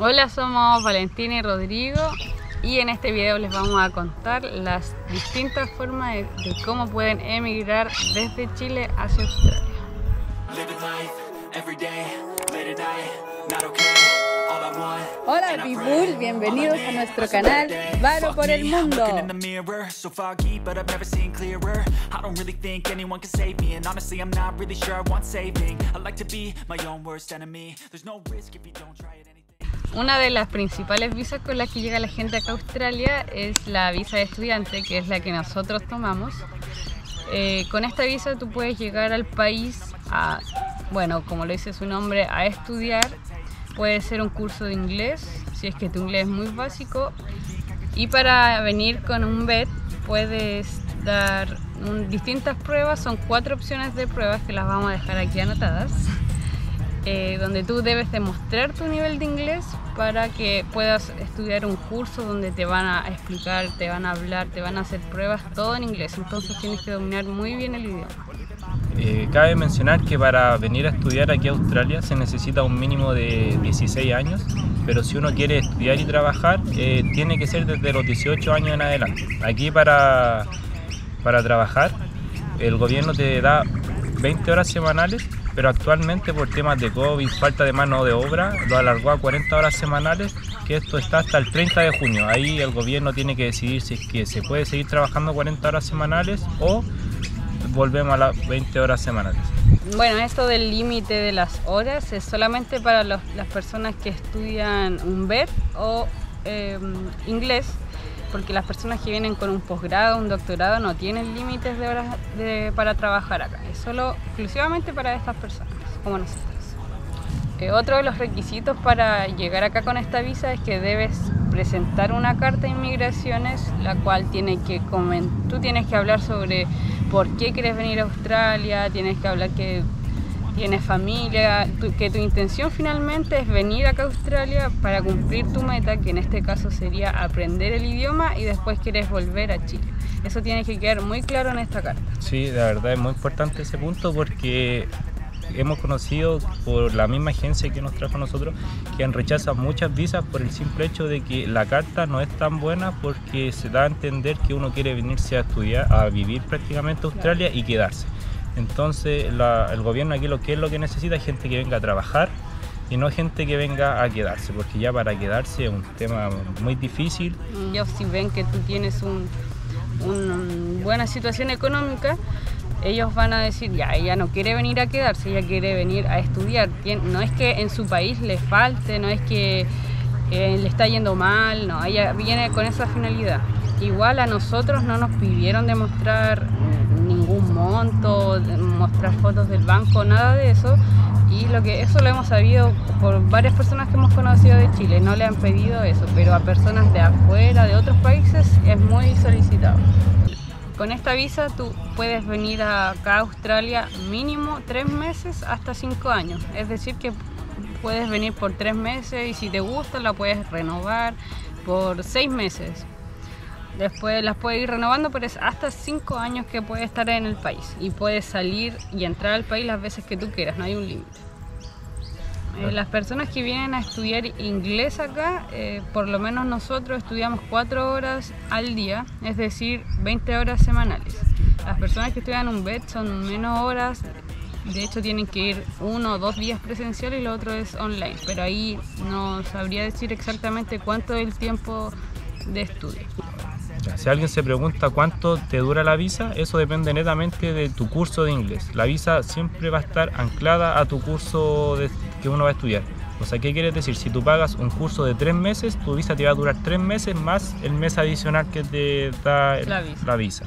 Hola, somos Valentina y Rodrigo y en este video les vamos a contar las distintas formas de, de cómo pueden emigrar desde Chile hacia Australia. Hola people, bienvenidos a nuestro canal Varo por el Mundo. Una de las principales visas con las que llega la gente acá a Australia es la visa de estudiante, que es la que nosotros tomamos. Eh, con esta visa tú puedes llegar al país a, bueno, como lo dice su nombre, a estudiar. Puede ser un curso de inglés, si es que tu inglés es muy básico. Y para venir con un BED puedes dar distintas pruebas, son cuatro opciones de pruebas que las vamos a dejar aquí anotadas eh, donde tú debes demostrar tu nivel de inglés para que puedas estudiar un curso donde te van a explicar, te van a hablar, te van a hacer pruebas, todo en inglés. Entonces tienes que dominar muy bien el idioma. Eh, cabe mencionar que para venir a estudiar aquí a Australia se necesita un mínimo de 16 años, pero si uno quiere estudiar y trabajar, eh, tiene que ser desde los 18 años en adelante. Aquí para, para trabajar, el gobierno te da 20 horas semanales, pero actualmente por temas de COVID, falta de mano de obra, lo alargó a 40 horas semanales, que esto está hasta el 30 de junio. Ahí el gobierno tiene que decidir si es que se puede seguir trabajando 40 horas semanales o volvemos a las 20 horas semanales. Bueno, esto del límite de las horas es solamente para las personas que estudian un BED o eh, inglés, porque las personas que vienen con un posgrado, un doctorado, no tienen límites de horas de- para trabajar acá. Es solo exclusivamente para estas personas, como nosotros. Eh, otro de los requisitos para llegar acá con esta visa es que debes presentar una carta de inmigraciones, la cual tiene que comen- tú tienes que hablar sobre por qué quieres venir a Australia, tienes que hablar que tienes familia, que tu intención finalmente es venir acá a Australia para cumplir tu meta, que en este caso sería aprender el idioma y después quieres volver a Chile. Eso tiene que quedar muy claro en esta carta. Sí, la verdad es muy importante ese punto porque hemos conocido por la misma agencia que nos trajo a nosotros que han rechazado muchas visas por el simple hecho de que la carta no es tan buena porque se da a entender que uno quiere venirse a estudiar, a vivir prácticamente a Australia y quedarse. Entonces el gobierno aquí lo que es lo que necesita es gente que venga a trabajar y no gente que venga a quedarse, porque ya para quedarse es un tema muy difícil ellos si ven que tú tienes un, una buena situación económica, ellos van a decir, ya, ella no quiere venir a quedarse, ella quiere venir a estudiar. No es que en su país le falte, no es que eh, le está yendo mal, no, ella viene con esa finalidad. Igual a nosotros no nos pidieron demostrar ningún monto, mostrar fotos del banco, nada de eso. Y lo que eso lo hemos sabido por varias personas que hemos conocido de Chile, no le han pedido eso, pero a personas de afuera, de otros países, es muy solicitado. Con esta visa tú puedes venir acá a Australia mínimo tres meses hasta cinco años. Es decir, que puedes venir por tres meses y si te gusta la puedes renovar por seis meses. Después las puedes ir renovando, pero es hasta cinco años que puedes estar en el país y puedes salir y entrar al país las veces que tú quieras, no hay un límite. Eh, las personas que vienen a estudiar inglés acá, eh, por lo menos nosotros estudiamos cuatro horas al día, es decir, 20 horas semanales. Las personas que estudian un BED son menos horas, de hecho tienen que ir uno o dos días presencial y lo otro es online, pero ahí no sabría decir exactamente cuánto es el tiempo de estudio. Si alguien se pregunta cuánto te dura la visa, eso depende netamente de tu curso de inglés. La visa siempre va a estar anclada a tu curso de- que uno va a estudiar. O sea, ¿qué quiere decir? Si tú pagas un curso de tres meses, tu visa te va a durar tres meses más el mes adicional que te da el- La visa. la visa.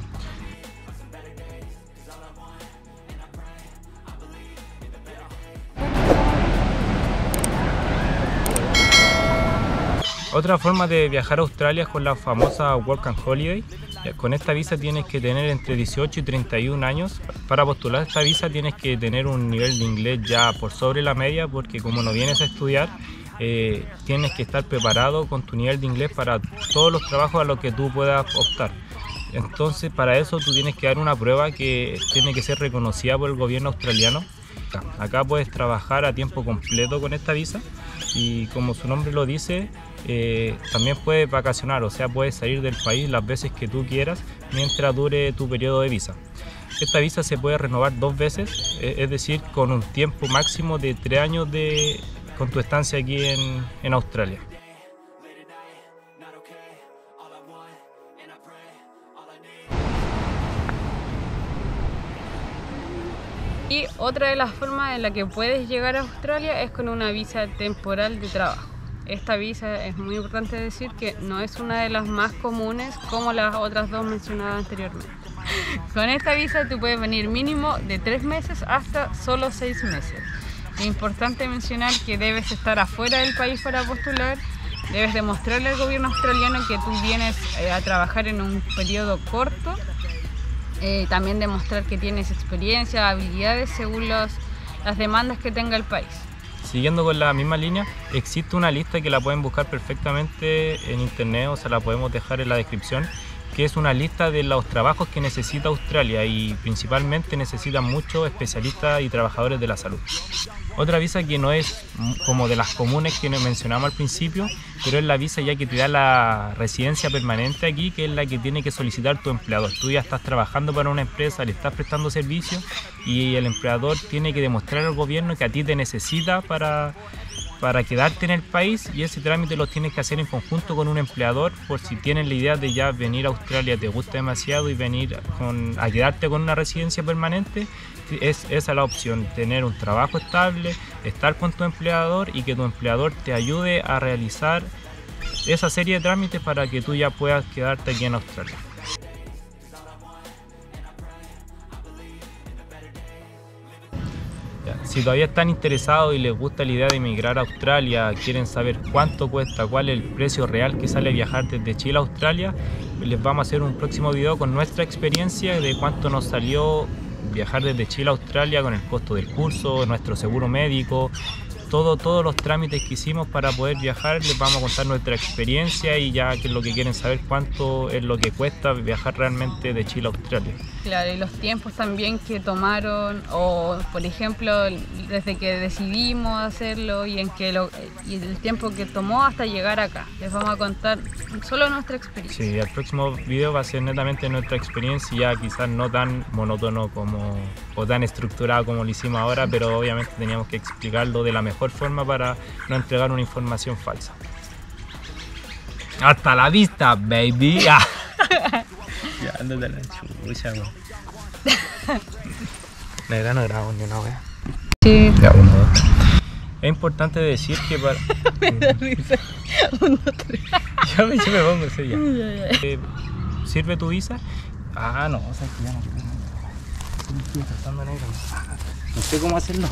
Otra forma de viajar a Australia es con la famosa Work and Holiday. Con esta visa tienes que tener entre 18 y 31 años. Para postular esta visa tienes que tener un nivel de inglés ya por sobre la media porque como no vienes a estudiar, eh, tienes que estar preparado con tu nivel de inglés para todos los trabajos a los que tú puedas optar. Entonces para eso tú tienes que dar una prueba que tiene que ser reconocida por el gobierno australiano Acá puedes trabajar a tiempo completo con esta visa y como su nombre lo dice, eh, también puedes vacacionar, o sea, puedes salir del país las veces que tú quieras mientras dure tu periodo de visa. Esta visa se puede renovar dos veces, eh, es decir, con un tiempo máximo de tres años de, con tu estancia aquí en, en Australia. Y otra de las formas en la que puedes llegar a Australia es con una visa temporal de trabajo. Esta visa es muy importante decir que no es una de las más comunes como las otras dos mencionadas anteriormente. Con esta visa tú puedes venir mínimo de tres meses hasta solo seis meses. Es importante mencionar que debes estar afuera del país para postular, debes demostrarle al gobierno australiano que tú vienes eh, a trabajar en un periodo corto eh, también demostrar que tienes experiencia, habilidades según los, las demandas que tenga el país. Siguiendo con la misma línea, existe una lista que la pueden buscar perfectamente en internet, o sea, la podemos dejar en la descripción, que es una lista de los trabajos que necesita Australia y principalmente necesitan muchos especialistas y trabajadores de la salud. Otra visa que no es como de las comunes que mencionamos al principio, pero es la visa ya que te da la residencia permanente aquí, que es la que tiene que solicitar tu empleador. Tú ya estás trabajando para una empresa, le estás prestando servicio y el empleador tiene que demostrar al gobierno que a ti te necesita para para quedarte en el país y ese trámite lo tienes que hacer en conjunto con un empleador por si tienes la idea de ya venir a Australia, te gusta demasiado y venir con, a quedarte con una residencia permanente, es esa la opción, tener un trabajo estable, estar con tu empleador y que tu empleador te ayude a realizar esa serie de trámites para que tú ya puedas quedarte aquí en Australia. Si todavía están interesados y les gusta la idea de emigrar a Australia, quieren saber cuánto cuesta, cuál es el precio real que sale viajar desde Chile a Australia, les vamos a hacer un próximo video con nuestra experiencia de cuánto nos salió viajar desde Chile a Australia con el costo del curso, nuestro seguro médico, todo, todos los trámites que hicimos para poder viajar, les vamos a contar nuestra experiencia y ya que es lo que quieren saber cuánto es lo que cuesta viajar realmente de Chile a Australia. Claro, y los tiempos también que tomaron, o por ejemplo, desde que decidimos hacerlo y en que lo, y el tiempo que tomó hasta llegar acá. Les vamos a contar solo nuestra experiencia. Sí, el próximo video va a ser netamente nuestra experiencia, ya quizás no tan monótono como o tan estructurado como lo hicimos ahora, pero obviamente teníamos que explicarlo de la mejor forma para no entregar una información falsa. Hasta la vista, baby. ya, ándate la chucha, weón. Negra no grabo ni una wea. Sí. Ya, uno, dos. Es importante decir que para. Me da risa. Uno, tres. Yo me, yo me pongo seria. Ya, ya. Eh, ¿Sirve tu visa? Ah, no, o sea, que ya no tengo. Estoy tratando negro. No sé cómo hacerlo.